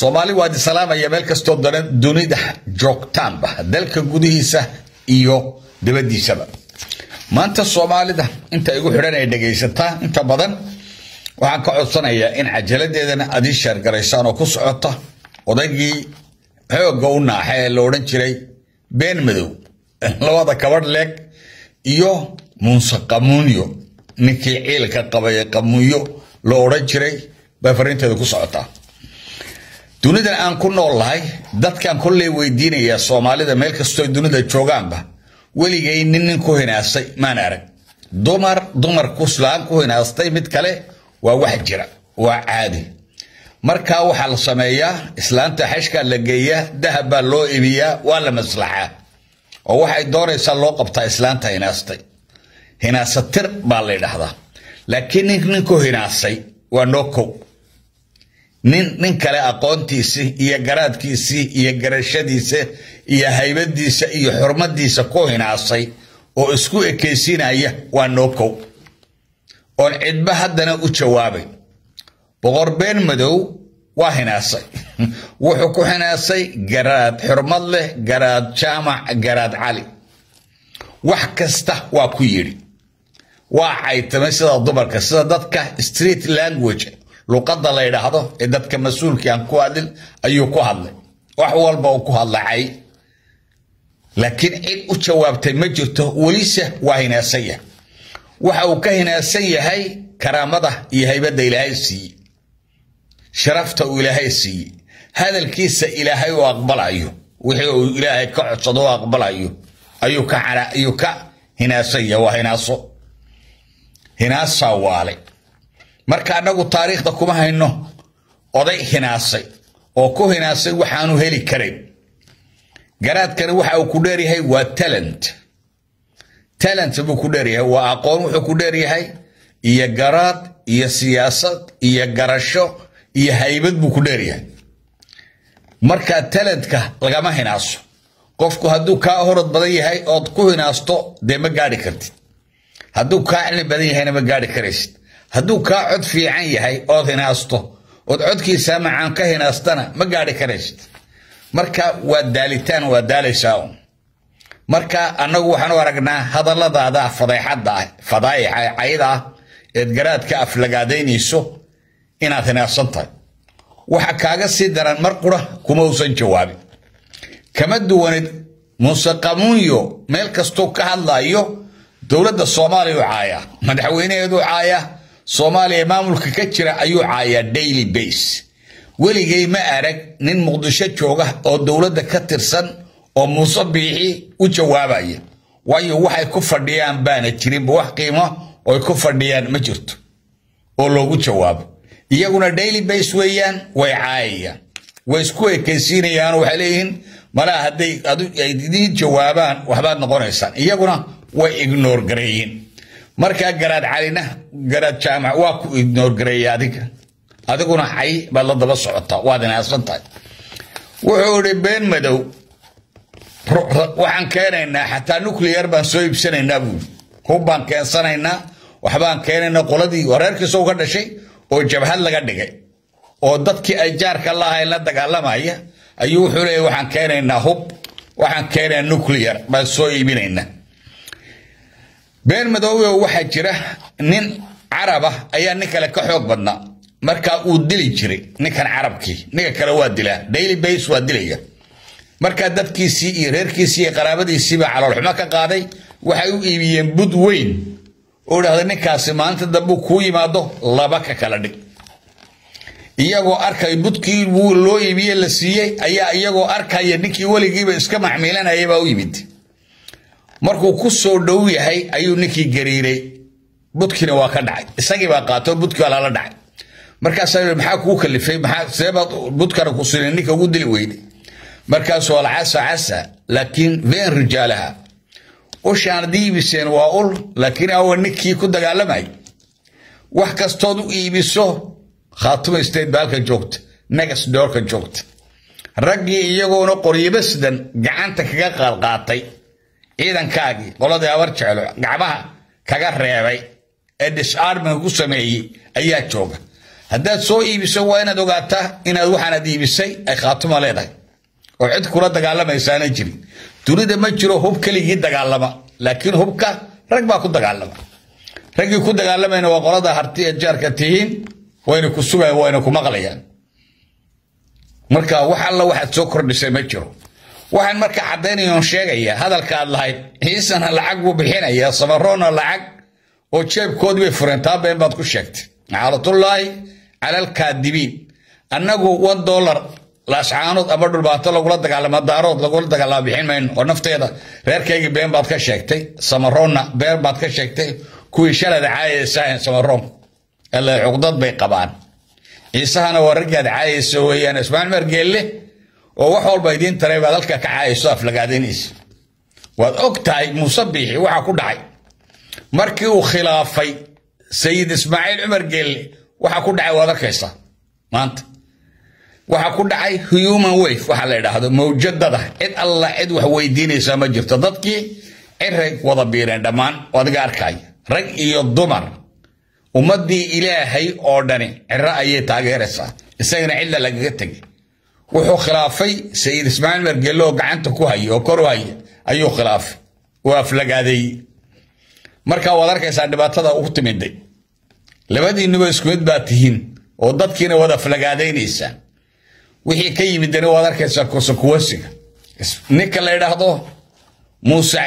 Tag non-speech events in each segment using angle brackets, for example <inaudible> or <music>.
soomaali waad isalaamaya meel kastoo dunida joogtaanba dalka gudihiisa iyo dibadiisaba maanta soomaalida inta igu xidhan ay dhegaysataa inta badan waxaan ka codsanayaa in cajaladeedana aad ii sheergaraysaan oo ku socota odaygii xoogga u naaxa ee la odhan jiray been madow labada kabadh leeg iyo muuse qamuunyo. Ninkii ciilka qabay qamuunyo la odhan jiray baa fariinteeda ku socotaa dunidan aan ku nool lahay dadkaan kolley weydiinayaa soomaalida meel kastoo dunida joogaanba weligay nin nin ku hinaasay maan arag. Dumar dumar kuslaan ku hinaastay mid kale waa wax jira waa caadi. Markaa waxaa la sameeyaa islaanta xashkaa la geeyaa dahab baa loo ibiyaa waa la maslaxaa. Oo waxay doonaysaa loo qabtaa islaanta hinaastay. Hinaasatir baa la ydhahdaa laakiin nin nin ku hinaasay waa noo kow nin nin kale aqoontiisii iyo garaadkiisii iyo garashadiisa iyo haybadiisa iyo xurmadiisa ku hinaasay oo isku ekaysiinaya waa noo kow oon cidba haddana u jawaabay. Boqor been madow waa hinaasay. <laughs> Wuxuu ku hinaasay garaad xurmad leh garaad jaamac garaad cali. Wax kasta waa ku yidhi. Waa caytamay sida dumarka sida dadka street language luqadda la ydhaahdo ee dadka mas'uulkii aan ku hadlin ayuu ku hadlay. Wax walba uu ku hadlacay. Laakiin cid u jawaabtay ma jirto welise waa hinaasan yahay. Waxa uu ka hinaasan yahay karaamada iyo haybadda ilaahay siiyey. Sharafta uu ilaahay siiyey. Hadalkiisa ilaahay u aqbalayo. Wixii uu ilaahay ka codsado u aqbalayo. Ayuu ka hinaasan yahay waa hinaaso. Hinaasaa waale marka annagu taariikhda kuma hayno. Oday hinaasay. Oo ku hinaasay waxaanu heli karayn garaadkani waxa uu ku dheeryahay waa talent. Talent buu ku dheeryahay waa aqoon wuxuu ku dheeryahay iyo garaad iyo siyaasad iyo garasho iyo haybad buu ku dheeryahay marka talentka lagama hinaaso. Qofku hadduu kaa horod badan yahay ood ku hinaasto dee ma gaadhi kartid. Hadduu kaa cilmi badan yahayna ma gaadhi karaysid hadduu kaa cod fiican yahay ood hinaasto. Ood codkiisaa macaan ka hinaastana ma gaadhi karaysid. Marka waa daalitaan waa daalaysaa marka annagu waxaan u aragnaa hadalladaada fadeexadda ah fadaa'ixa cayda ah eed garaadka aflagaadaynayso inaad hinaasan tahay. Waxa kaaga sii daran mar qura kuma usan jawaabin. Kama duwanid muuse qamuunyo meel kastuu ka hadlayo dowladda soomaaliya u caayaa madaxweynaheedu caayaa soomaaliya maamulka ka jira ayuu caayaa daily base. Weligay ma arag nin muqdisho jooga oo dowladda ka tirsan oo muuse biixi u jawaabaya. Waayo waxay ku fadhiyaan baana jirinba wax qiimo oy ku fadhiyaan ma jirto oo loogu jawaabo. Iyaguna daily base weeyaan way caayayaan. Way isku ekaysiinayaan waxay leeyihiin malaa hadday ay idiin jawaabaan waxbaad noqonaysaan. Iyaguna way ignoor gareeyiin markaa garaad calina garaad jaamac waa ku ignoor gareeya adiga. Adiguna cay baad la daba socotaa waad inaasan tahay. Wuxuu idhi been madow. Waxaan keenaynaa xataa nuclear baan soo iibsanaynaa buuri hub baan keensanaynaa waxbaan keenaynaa qoladii wareerkiisa uga dhashay oo jabhad laga dhigay. Oo dadkii ay jaarka lahayn la dagaalamaya ayuu wuxuu leeyahy waxaan keenaynaa hub waxaan keenaynaa nuclear baan soo iibinaynaa been madoobe waxaa jira nin caraba ayaa nin kale ka xoog badnaa. Markaa uu dili jiray ninkan carabkii ninka kale waa dilaa. Daily base waa dilaya. Markaa dadkiisii iyo reerkiisii iyo qaraabadiisiiba caloolxumo ka qaaday. Waxay u iibiyeen bud weyn oo dhahda ninkaasi maalinta dambe kuu yimaado laba ka kala dhig. Iyagoo arkay budkii loo iibiye la siiyey ayaa iyagoo arkaya ninkii weligiiba iska macmiilanaya baa u yimid markuu ku soo dhow yahay ayuu ninkii gariiray. Budkiina waa ka dhacay. Isagii baa qaato budkii waa lala dhacay. Markaasaa maxaa kuu kalifay? Seebaad budkana ku sinay ninka ugu dili weyday markaasuu alcasa casa laakiin veen rijaalaha. Ushaan diibiseen waa ul laakiin awa ninkii ku dagaalamay. Wax kastood u iibiso khaatuma state ba halka joogta. Negas doorka joogta. Raggii iyagoona qoryabasdan gacanta kaga qaadqaatay ciidankaagii qoladii habar jeclo gacmaha kaga reebay ee disarminga ku sameeyey ayaa jooga. Haddaad soo iibiso waa inaad ogaataa inaad waxaanaad iibisay ay khaatuma leedahay. Oo cid kula dagaalamaysaana jirin. Dunida ma jiro hub keligii dagaalama laakiin hubka rag baa ku dagaalama. Raggii ku dagaalamayna waa qolada harti ee jaarka tihiin wayna ku sugayan wayna ku maqlayaan. Marka wax alla waxaad soo kordhisay ma jiro waxaan marka caddaynayoon sheegaya hadalka aad lahayd ciisana lacag buu bixinaya samaroona lacag oo jeebkoodii bay fureen taa been baad ku sheegtay. Caalatullaahi cala alkaadibiin annagu one dollar laascaanood ama dhulbaato lagula dagaalama daarood lagula dagaalama bixin mayno oo nafteeda reerkaygii been baad ka sheegtay samaroonna been baad ka sheegtay kuwii shalada caayaysahayn samaroon alle cuqdad bay qabaan. Ciisahana waa raggaad caayaysa weeyaan ismaaciil margeelle oo wax walba idiin taray baad halka ka caayayso aflagaadaynaysa waad og tahay muuse biixi waxaa ku dhacay. Markii uu khilaafay sayid ismaaciil cumar geelle waxaa ku dhacay waad arkaysaa maanta. Waxaa ku dhacay human wave waxaa la idhaahdo mawjadada. Cid alla cid wax weydiinaysaa ma jirto. Dadkii ciray wada biireen dhammaan adiga arkaya rag iyo dumar. Ummadii ilaahay oo dhani ciro ayay taageeraysaa. Isagana cidla lagaga tegay wuxuu khilaafay sayid ismaaciil margelle oo gacanta ku haya oo kor u haya ayuu khilaafay. Oo aflagaadeeyey markaa waad arkaysaa dhibaatada u timiday labadiinuba isku mid baa tihiin oo dadkiina wada aflagaadaynaysaa. Wixii ka yimidana waad arkaysaa kosokuwasiga ninka la idhaahdo muuse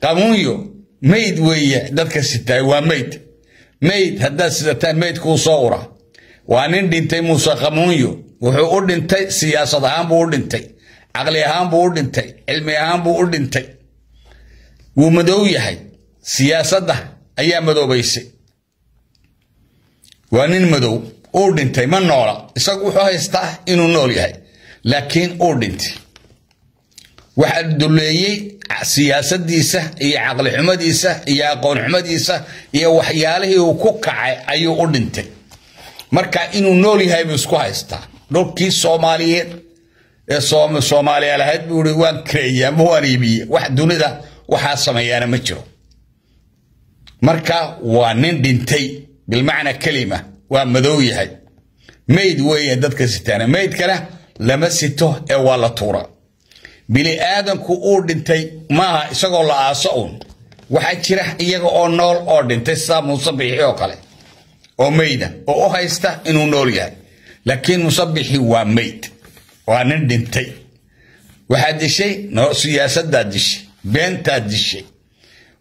qamuunyo mayd weeye dadka sitaay waa mayd mayd haddaad sidataan maydkuu soo ura. Waa nin dhintay muuse qamuunyo wuxuu u dhintay siyaasad ahaan buu u dhintay caqli ahaan buu u dhintay cilmi ahaan buu u dhintay. Wuu madow yahay. Siyaasadda ayaa madoobaysay. Waa nin madow. Uu dhintay ma noola. Isagu wuxuu haystaa inuu nool yahay laakiin uu dhintay. Waxaa duleeyey siyaasadiisa iyo caqli xumadiisa iyo aqoon xumadiisa iyo waxyaalihii uu ku kacay ayuu u dhintay. Marka inuu nool yahay buu isku haystaa dhulkii soomaaliyeed ee soomaaliya lahayd buu i waan kareeye ama waan iibiye wax dunida waxaa sameeyaana ma jiro. Marka waa nin dhintay. Bilmacna kelima waa madow yahay. Mayd weeye dadka sitaana. Maydkana lama sito ee waa la tuura. Bini aadanku uu dhintay maaha isagoo la aaso uun. Waxaa jira iyaga oo nool oo dhintay sidaa musabixi oo kale. Oo mayda oo u haysta inuu nool yahay laakiin musabixi waa mayd waa nin dhintay. Waxaad dishay siyaasadaad dishay beentaad dishay.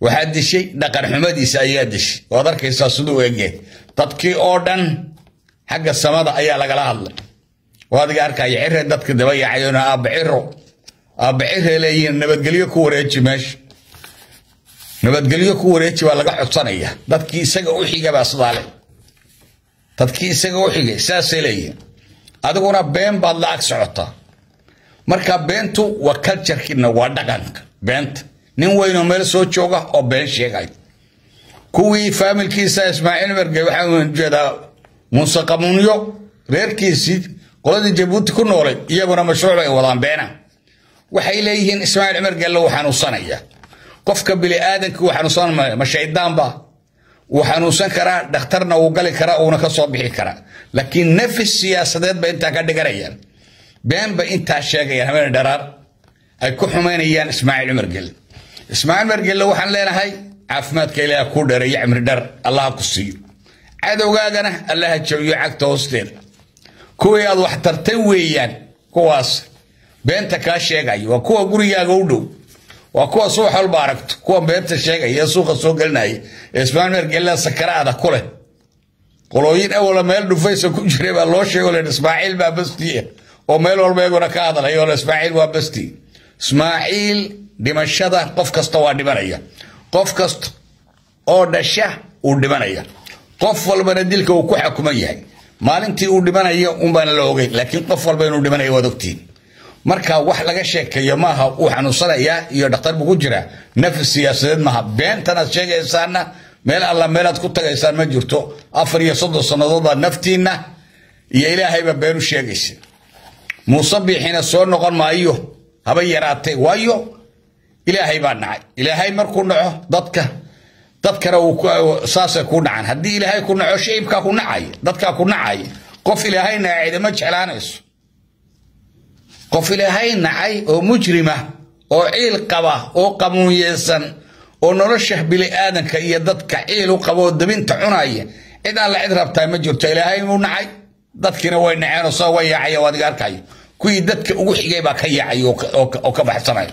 Waxaad dishay dhaqan xumadiisa ayaa dishay. Waad arkaysaa siduu egee dadkii oo dhan xagga samada ayaa lagala hadlay. Oo adiga arkaya cire dadka daba yaacayona aabba ciro aabba cire leeyihiin nabadgelyo ku wareeji meesha. Nabadgelyo ku wareeji baa laga codsanaya. Dadkii isaga u xiga sidaa le dadkii isaga u saasay leeyihiin. Adiguna been baad la ag socotaa marka beentu waa culturekiina waa dhaqanka. Beenta. Nin weynoo meel soo jooga oo been sheegay. Kuwii faamilkiisa ismaaciil merge waxaan jeedaa muuse qamuunyo reerkiisii qoladii jabuuti ku noolay iyaguna mashruuc bay wadaan beena. Waxay leeyihiin ismaaciil mergelle wuu xanuunsanaya qofka biniaadanka wuu xanuunsan ma shaydaanba wuu xanuunsan karaa dhakhtarna wuu gali karaa uuna ka soo bixi karaa. Laakiin nafis siyaasadeed ba intaa ka dhiganayaan been intaa sheegayaan habeen dharaar ay ku xumaynayaan ismaaciil cumar gelle. Ismaaciil cumar gelle waxaan leenahay caafimaadka ilaaha kuu dheereeyo cimri dhar allaha ku siiyo. Cadowgaagana allaha jabiyo cagta hoosteeda. Kuwii aad wax tartay weeyaan kuwaas beenta kaa sheegaya waa kuwa gurigaaga u dhow waa kuwa subax walba aragto kuwa beenta sheegaya ee suuqa soo gelinaya ee ismaaciil cumar gelle sakaraada ku leh. Qolooyin awala meel dhufaysa ku jiray baa loo sheego len ismaaciil baa bastii oo meel walba iyaguna ka hadlaya oo ismaaciil waa bastii ismaaciil dhimashada qof kasta waa dhimanaya. Qof kasta oo dhasha uu dhimanaya. Qof walbana dilka uu ku xakuman yahay. Maalintii uu dhimanayo unbaana la ogeyn. Laakiin qof walba inuu dhimanayo waad ogtiin marka wax laga sheekeeyo maaha uu xanuunsanayaa iyo dhakhtar buu ku jiraa. Nafis siyaasadeed maaha. Beentanaad sheegaysaana meel alla meelaad ku tagaysaan ma jirto. Afar iyo soddon sannadood baad naftiinna iyo ilaahayba beenu sheegaysa. Muuse biixina soo noqon maayo haba yaraatay waayo? Ilaahay baa nacay. Ilaahay markuu naco dadka dadkana saasay ku dhacaan haddii ilaahay ku naco shicibkaa ku nacay dadkaa ku nacay. Qof ilaahay nacay cidima jeclaanayso qof nacay oo mujrima oo ciil qaba oo qamuunyeysan oo nolosha bili-aadanka iyo dadka ciil u qaba oo dabinta cunaya. Cid alla cid rabtaa ma jirto. Ilaahay uu nacay dadkiina way naceenoo soo way yaacaya oo adiga arkayo kuwii dadka ugu xigay baa ka yaacay oo ka baxsanaya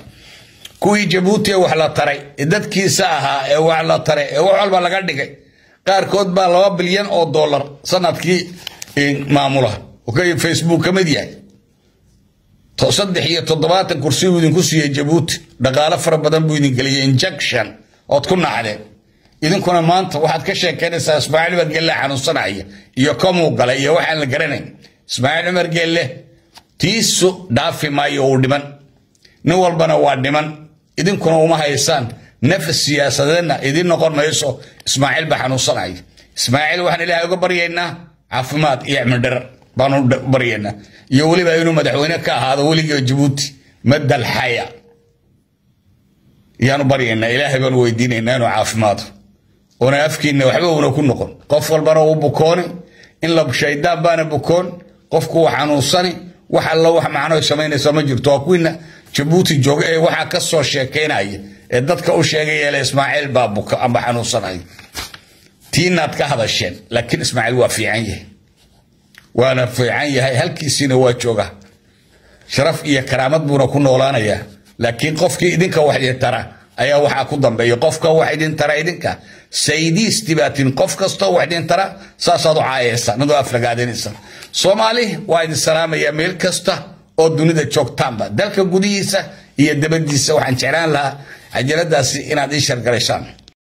kuwii jabuuti ee wax la taray dadkiisa ahaa ee wax la taray ee wax walba laga dhigay. Qaarkood baa laba bilyan oo dollar sannadkii maamula. Facebook ka mid yahay saddex iyo toddobaatan kursi buu idinku siiyey jabuuti. Dhaqaalo fara badan buu idin geliyey. Injection. Ood ku nacdeen idinkuna maanta waxaad ka sheekeynaysaa ismaaciil cumar gelle xanuunsanaya. Iyo komuu galay iyo waxaan la garanayn. Ismaaciil cumar gelle tiisu dhaafi maayo uu dhiman. Nin walbana waa dhiman. Idinkuna uma haysaan. Nafas siyaasadeedna idin noqon mayso. Ismaaciil baa xanuunsanaya. Ismaaciil waxaan ilaahay uga baryaynaa caafimaad iyo cimildhar baanu baryaynaa iyo weliba inuu madaxweyne ka ahaado weliga jabuuti madal xaya yaanu baryaynaa ilaahay baanu weydiinaynaa inuu caafimaado. Oona afkiina waxba una ku noqon. Qof walbana uu bukooni in la shaydaan baana bukoon qofku uu xanuunsani wax alla wax macno samaynaysa ma jirto. Waa kuwiina jabuuti jooga ee waxaa ka soo sheekaynaya ee dadka u sheegaya ismaaciil baa buka amba xanuunsanaya. Tiinaad ka hadasheen laakiin ismaaciil waa fiican yahay waana fiican yahay halkiisiina waa jooga. Sharaf iyo karaamad buuna ku noolaanayaa. Laakiin qofkii idinka wax idin tara ayaa waxaa ku dambeeya. Qofka wax idin tara idinka saydiisti baa tin qof kastoo wax idin tara saasaad u caayaysa nadoo aflagaadinaysa soomaali waa idin salaamaya meel kasta oo dunida joogtaanba. Dalka gudihiisa iyo dabadiisa waxaan jeclaan lahaa cajaladaasi inaad ii shargalaysaan